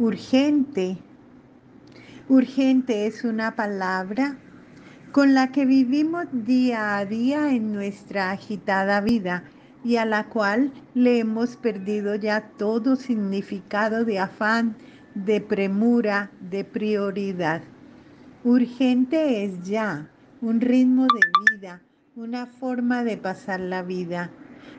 Urgente. Urgente es una palabra con la que vivimos día a día en nuestra agitada vida y a la cual le hemos perdido ya todo significado de afán, de premura, de prioridad. Urgente es ya un ritmo de vida, una forma de pasar la vida.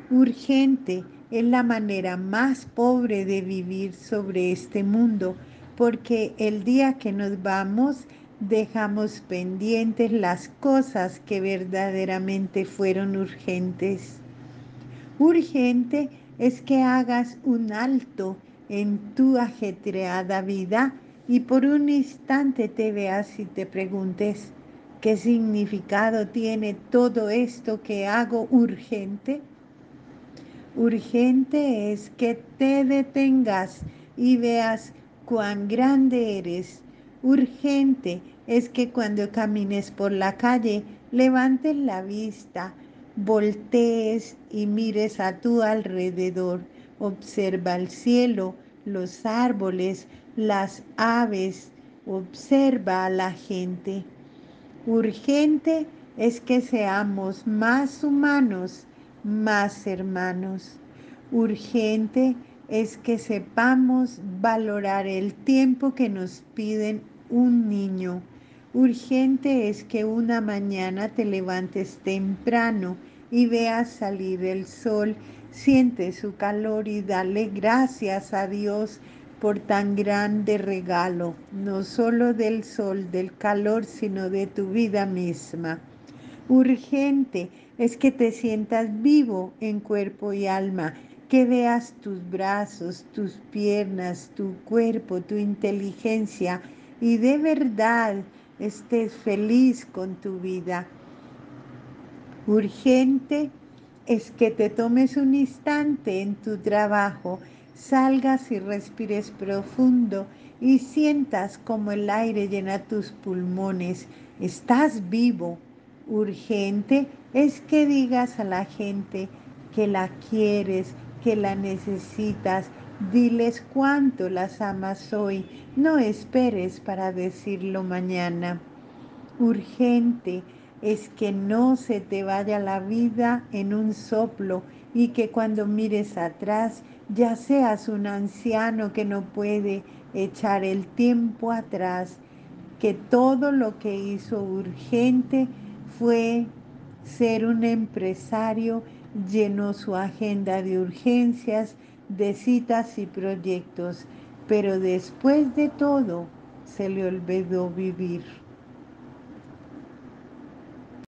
Urgente es la manera más pobre de vivir sobre este mundo, porque el día que nos vamos dejamos pendientes las cosas que verdaderamente fueron urgentes. Urgente es que hagas un alto en tu ajetreada vida y por un instante te veas y te preguntes, ¿qué significado tiene todo esto que hago urgente? Urgente es que te detengas y veas cuán grande eres. Urgente es que cuando camines por la calle levantes la vista, voltees y mires a tu alrededor. Observa el cielo, los árboles, las aves. Observa a la gente. Urgente es que seamos más humanos más hermanos. Urgente es que sepamos valorar el tiempo que nos piden un niño. Urgente es que una mañana te levantes temprano y veas salir el sol, siente su calor y dale gracias a Dios por tan grande regalo, no solo del sol, del calor, sino de tu vida misma. Urgente es que te sientas vivo en cuerpo y alma, que veas tus brazos, tus piernas, tu cuerpo, tu inteligencia y de verdad estés feliz con tu vida. Urgente es que te tomes un instante en tu trabajo, salgas y respires profundo y sientas como el aire llena tus pulmones. Estás vivo urgente es que digas a la gente que la quieres, que la necesitas. Diles cuánto las amas hoy. No esperes para decirlo mañana. Urgente es que no se te vaya la vida en un soplo y que cuando mires atrás ya seas un anciano que no puede echar el tiempo atrás, que todo lo que hizo urgente fue ser un empresario, llenó su agenda de urgencias, de citas y proyectos, pero después de todo se le olvidó vivir.